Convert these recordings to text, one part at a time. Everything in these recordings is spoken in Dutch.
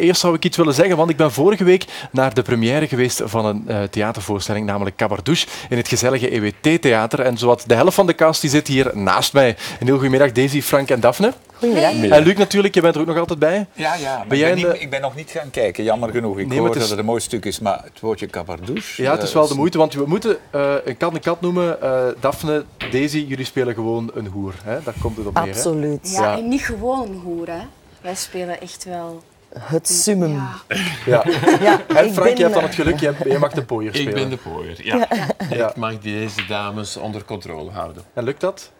Eerst zou ik iets willen zeggen, want ik ben vorige week naar de première geweest van een uh, theatervoorstelling, namelijk Cabardouche, in het gezellige EWT-theater. En zowat de helft van de cast die zit hier naast mij. Een heel goedemiddag, Daisy, Frank en Daphne. Goedemiddag. En Luc natuurlijk, je bent er ook nog altijd bij. Ja, ja ben jij ik, ben niet, ik ben nog niet gaan kijken, jammer genoeg. Ik nee, hoor dat het een mooi stuk is, maar het woordje Cabardouche... Ja, het is wel de moeite, want we moeten uh, een kat een kat noemen. Uh, Daphne, Daisy, jullie spelen gewoon een hoer. Hè? Daar komt het op neer. Absoluut. Ja, en niet gewoon een hoer. Hè? Wij spelen echt wel het summum. Ja. ja. ja en Frank, je hebt dan het geluk, je, mag de pooier spelen. Ik ben de pooier, ja. ja. Ik mag deze dames onder controle houden. En lukt dat?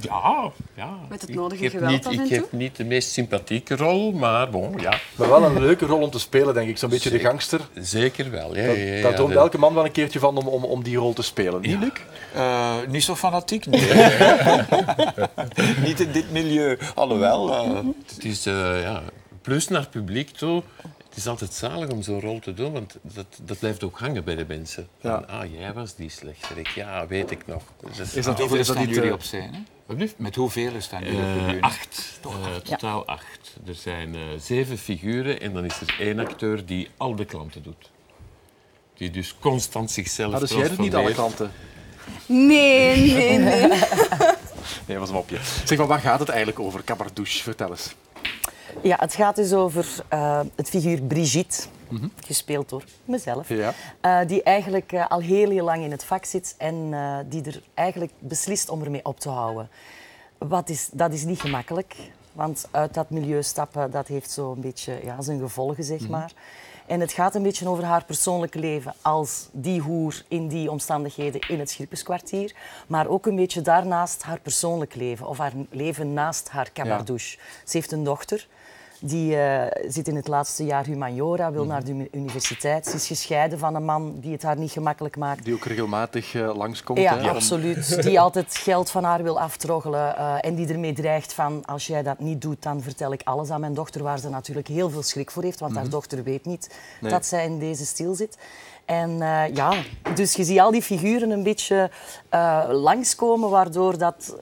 Ja, ja. Met het nodige ik geweld niet, Ik heb niet de meest sympathieke rol, maar bon, ja. Maar wel een leuke rol om te spelen, denk ik. Zo'n beetje de gangster. Zeker wel, ja. Dat, ja, ja, dat droomt elke man wel een keertje van om, om, om die rol te spelen. Niet, Luc? Uh, niet zo fanatiek, nee. niet in dit milieu. Alhoewel... Uh... Het is, uh, ja plus naar het publiek toe. Het is altijd zalig om zo'n rol te doen, want dat, dat blijft ook hangen bij de mensen. Ja. ah, jij was die slechterik. Ja, weet ik nog. Dus dat is, dat hoeveel is dat niet, jullie op scène? Met hoeveel staan jullie op de bühne? Acht. Uh, totaal ja. acht. Er zijn uh, zeven figuren en dan is er één acteur die al de klanten doet. Die dus constant zichzelf ah, Dus jij doet niet alle klanten? Nee, nee, nee. nee, was een mopje. Zeg maar, waar gaat het eigenlijk over, Cabardouche? Vertel eens. Ja, het gaat dus over uh, het figuur Brigitte, mm -hmm. gespeeld door mezelf, ja. uh, die eigenlijk uh, al heel, heel lang in het vak zit en die er eigenlijk beslist om ermee op te houden. Wat is, dat is niet gemakkelijk, want uit dat milieu stappen, dat heeft zo een beetje ja, zijn gevolgen, zeg mhm. maar. En het gaat een beetje over haar persoonlijke leven als die hoer in die omstandigheden in het Schipperskwartier. Maar ook een beetje daarnaast haar persoonlijk leven of haar leven naast haar cabardouche. Ja. Ze heeft een dochter. Die uh, zit in het laatste jaar humaniora, wil mm naar de universiteit. Ze is gescheiden van een man die het haar niet gemakkelijk maakt. Die ook regelmatig uh, langskomt. Ja, hè, absoluut. Die altijd geld van haar wil aftroggelen uh, en die ermee dreigt van als jij dat niet doet, dan vertel ik alles aan mijn dochter, waar ze natuurlijk heel veel schrik voor heeft, want mm -hmm. haar mhm. dochter weet niet nee. dat zij in deze stil zit. En uh, ja, dus je ziet al die figuren een beetje uh, langskomen, waardoor dat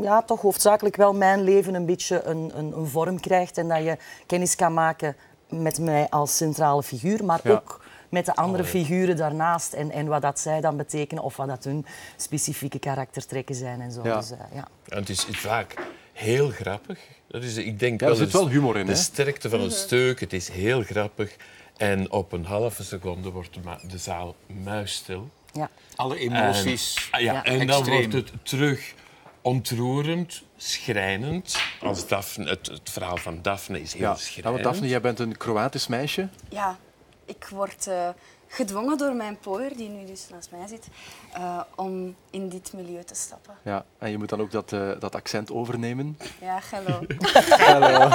ja, toch hoofdzakelijk wel mijn leven een beetje een, een, een, vorm krijgt en dat je kennis kan maken met mij als centrale figuur, maar ja. ook met de andere oh, figuren daarnaast en, en wat dat zij dan betekenen of wat dat hun specifieke karaktertrekken zijn en zo. Ja. Dus, uh, ja. En het is vaak heel grappig. Dat is, ik denk ja, er zit wel humor in. De hè? sterkte van een stuk, het is heel grappig. En op een halve seconde wordt de, de zaal muisstil. Ja. Alle emoties. En, ja, ja. en dan wordt het terug ontroerend, schrijnend. Als Daphne, het, het verhaal van Daphne is heel ja. schrijnend. Ja, want Daphne, jij bent een Kroatisch meisje. Ja, ik word uh, gedwongen door mijn poer, die nu dus naast mij zit, uh, om in dit milieu te stappen. Ja, en je moet dan ook dat, uh, dat accent overnemen. Ja, hallo. hallo.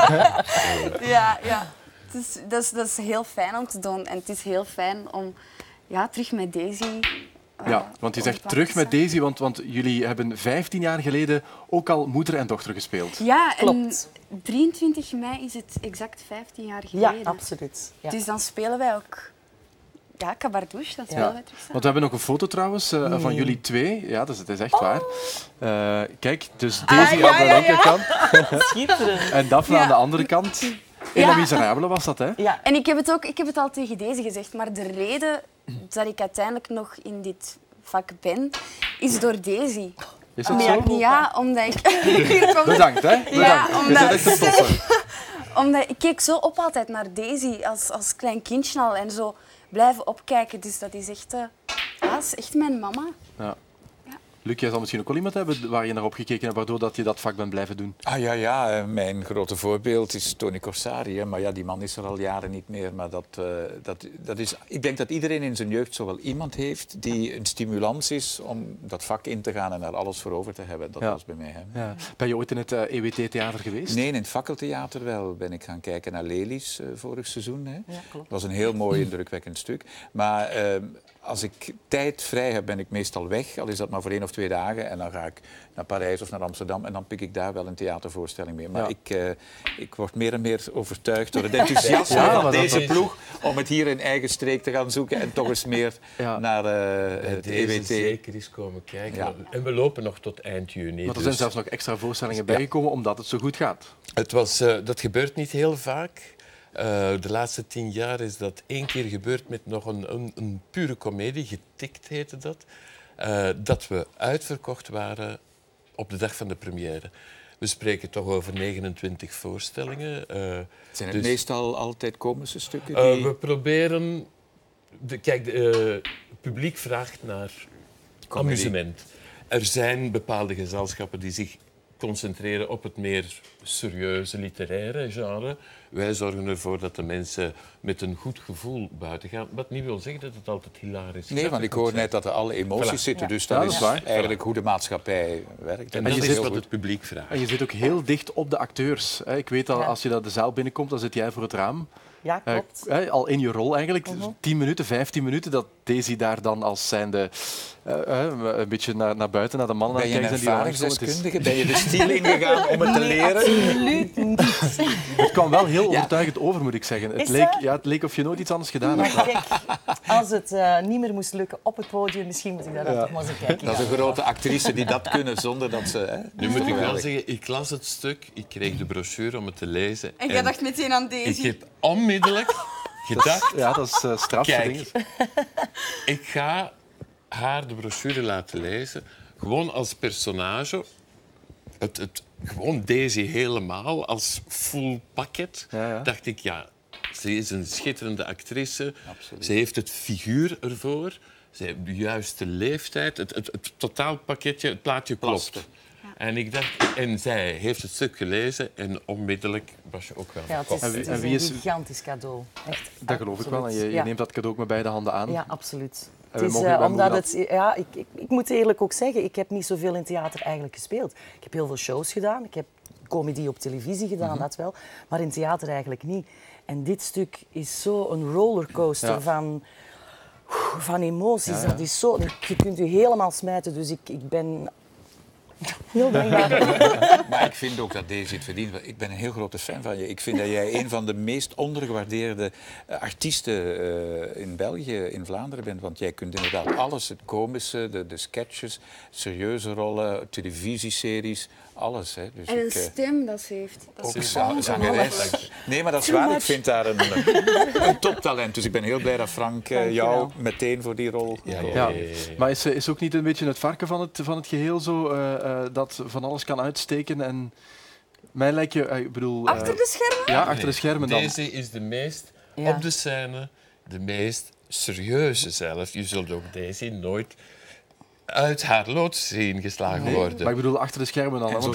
ja, ja. Dus, dat, is, dat is heel fijn om te doen. En het is heel fijn om ja, terug met Daisy ja, want je zegt terug met Daisy, want, want jullie hebben 15 jaar geleden ook al moeder en dochter gespeeld. Ja, Klopt. en 23 mei is het exact 15 jaar geleden. Ja, absoluut. Ja. Dus dan spelen wij ook ja, Cabardouche, dat spelen ja. wij terug. Want we hebben nog een foto trouwens uh, mm. van jullie twee. Ja, dus het is echt oh. waar. Uh, kijk, dus ah, Daisy ah, ja, aan de linkerkant en Daphne aan de andere kant. In ja. Miserabele was dat, hè? Ja, en ik heb het ook ik heb het al tegen deze gezegd, maar de reden dat ik uiteindelijk nog in dit vak ben, is door Daisy. Is het zo? Ja, omdat ik... Bedankt, hè? Bedankt. Ja, omdat... Je bent echt een omdat ik keek zo op altijd naar Daisy als, als klein kindje al en zo blijven opkijken. Dus dat is echt, uh, dat is echt mijn mama. Ja. Luc, jij zal misschien ook wel iemand hebben waar je naar opgekeken hebt, waardoor dat je dat vak bent blijven doen. Ah ja, ja. Eh, mijn grote voorbeeld is Tony Corsari. Hè. Maar ja, die man is er al jaren niet meer. Maar dat, uh, dat, dat is, ik denk dat iedereen in zijn jeugd zo wel iemand heeft die een stimulans is om dat vak in te gaan en daar alles voor over te hebben. Dat ja. was bij mij. Hè. Ja. Ben je ooit in het uh, eh, EWT-theater geweest? Nee, in het fakkeltheater wel. Ben ik gaan kijken naar Lelies vorig seizoen. Hè. Ja, Dat was een heel mooi, indrukwekkend stuk. Maar ehm, als ik tijd vrij heb, ben ik meestal weg. Al is dat maar voor één of twee dagen. En dan ga ik naar Parijs of naar Amsterdam. En dan pik ik daar wel een theatervoorstelling mee. Maar ik, uh, ik word meer en meer overtuigd door het enthousiasme ja, van deze ploeg. Om het hier in eigen streek te gaan zoeken. En toch eens meer ja. naar uh, het EWT. zeker eens komen kijken. En we lopen nog tot eind juni. Maar er zijn dus... zelfs nog extra voorstellingen bijgekomen omdat het zo goed gaat. Het was, uh, dat gebeurt niet heel vaak. De laatste tien jaar is dat één keer gebeurd met nog een, een, een pure komedie, getikt heette dat. dat we uitverkocht waren op de dag van de première. We spreken toch over 29 voorstellingen. Zijn het dus, meestal altijd komische stukken? Die... we proberen... De, kijk, het publiek vraagt naar amusement. Er zijn bepaalde gezelschappen die zich concentreren op het meer serieuze literaire genre. Wij zorgen ervoor dat de mensen met een goed gevoel buiten gaan. Wat niet wil zeggen dat het altijd hilarisch is. Nee, want ik hoor net dat er alle emoties zitten. Dus dat, is waar. eigenlijk hoe de maatschappij werkt. En, dat is wat het publiek vraagt. En je zit ook heel dicht op de acteurs. Ik weet al, als je naar de zaal binnenkomt, dan zit jij voor het raam. Ja, eh, klopt. Uh, al in je rol eigenlijk. Uh -huh. 10 minuten, 15 minuten, dat Daisy daar dan als zijnde uh, een beetje naar, naar buiten, naar de mannen ben aan kijkt. Ben je een ervaringsdeskundige? Ben je de stil ingegaan om het te leren? Absoluut niet. het kwam wel heel overtuigend over, moet ik zeggen. Het leek, ja, het leek of je nooit iets anders gedaan had. Kijk, als het uh, niet meer moest lukken op het podium, misschien moet ik daar ja. toch maar eens kijken. Dat is een grote actrice die dat kunnen zonder dat ze... Hè, nu moet ik wel zeggen, ik las het stuk, ik kreeg de brochure om het te lezen. En jij dacht meteen aan Daisy? Ik heb onmiddellijk gedacht... Ja, dat is uh, straf. Kijk, ik ga haar de brochure laten lezen. Gewoon als personage. Het, het, gewoon Daisy helemaal als full pakket. Ja, ja. Dacht ik, ja, ze is een schitterende actrice. Absoluut. Ze heeft het figuur ervoor. Ze heeft de juiste leeftijd. Het, het, het totaalpakketje, het plaatje klopt. En, ik dacht, en zij heeft het stuk gelezen en onmiddellijk was je ook wel Ja, het is, het is en wie is... een gigantisch cadeau. Echt, dat geloof ik wel. En je, je neemt dat cadeau ook met beide handen aan. Ja, absoluut. Het is, uh, omdat het, ja, ik, ik, ik, moet eerlijk ook zeggen, ik heb niet zoveel in theater eigenlijk gespeeld. Ik heb heel veel shows gedaan. Ik heb comedy op televisie gedaan, mm -hmm. dat wel. Maar in theater eigenlijk niet. En dit stuk is zo een rollercoaster ja. van, van emoties. Ja, ja. Dat is zo, je kunt je helemaal smijten. Dus ik, ik ben Heel dankbaar. maar ik vind ook dat deze het verdient. Ik ben een heel grote fan van je. Ik vind dat jij een van de meest ondergewaardeerde artiesten uh, in België, in Vlaanderen bent. Want jij kunt inderdaad alles. Het komische, de, de sketches, serieuze rollen, televisieseries, alles. Hè. Dus en een ik, stem dat ze heeft. Dat ook zangeres. Nee, maar dat is waar. Ik vind daar een, een toptalent. Dus ik ben heel blij dat Frank uh, jou meteen voor die rol... Ja, ja, ja. Maar is, is ook niet een beetje het varken van het, van het geheel zo... Uh, uh, dat van alles kan uitsteken en... Mij lijkt je... ik bedoel... achter de schermen? Ja, achter nee, de schermen dan. Deze is de meest op de scène, de meest serieuze zelf. Je zult ook deze nooit uit haar lood zien geslagen nee, worden. Maar ik bedoel, achter de schermen dan. En zo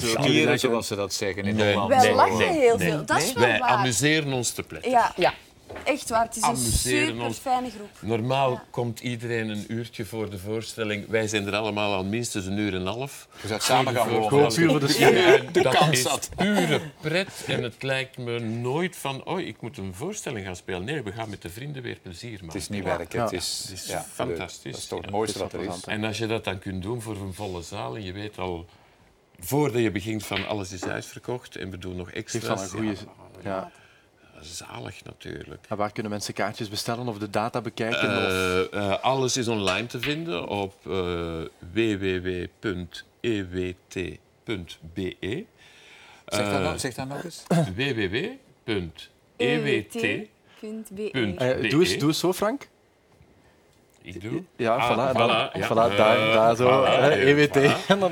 zoals ze dat zeggen in nee, Holland. Wij lachen heel veel, dat is wel Wij waar. amuseren ons te pletten. Ja. ja. Echt waar, het is een super ons. fijne groep. Normaal ja. komt iedereen een uurtje voor de voorstelling. Wij zijn er allemaal al minstens een uur en een half. We zijn samen gaan puur voor de sfeer. Ja, de dat kans is dat. pure pret. En het lijkt me nooit van, oh, ik moet een voorstelling gaan spelen. Nee, we gaan met de vrienden weer plezier maken. Het is niet werken, het is, het is fantastisch. Dat is toch het mooiste wat er is. En als je dat dan kunt doen voor een volle zaal en je weet al voordat je begint van alles is uitverkocht en we doen nog extra's. Een goede, ja zalig natuurlijk. En waar kunnen mensen kaartjes bestellen of de data bekijken? Uh, of? Uh, alles is online te vinden op uh, www.ewt.be. Zeg, dat nog, zeg dat nog eens. www.ewt.be. doe, eens, doe eens zo, Frank. Ik doe. Ja, ah, voilà. voilà, dan, ja. voilà daar, daar zo. Voilà, hè, EWT. Voilà. En dan,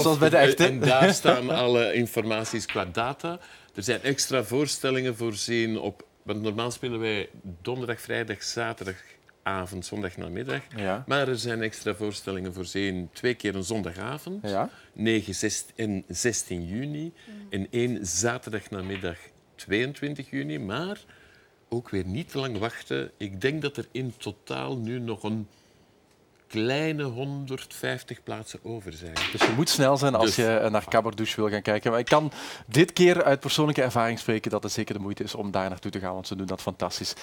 zoals bij de echte. En daar staan alle informaties qua data. Er zijn extra voorstellingen voorzien op... Want normaal spelen wij donderdag, vrijdag, zaterdagavond, zondagnamiddag. Ja. Maar er zijn extra voorstellingen voorzien. Twee keer een zondagavond, ja. 9 16, en 16 juni. En één zaterdagnamiddag, 22 juni. Maar ook weer niet te lang wachten. Ik denk dat er in totaal nu nog een kleine 150 plaatsen over zijn. Dus je moet snel zijn als dus, je naar Cabardouche wil gaan kijken. Maar ik kan dit keer uit persoonlijke ervaring spreken dat het zeker de moeite is om daar naartoe te gaan, want ze doen dat fantastisch.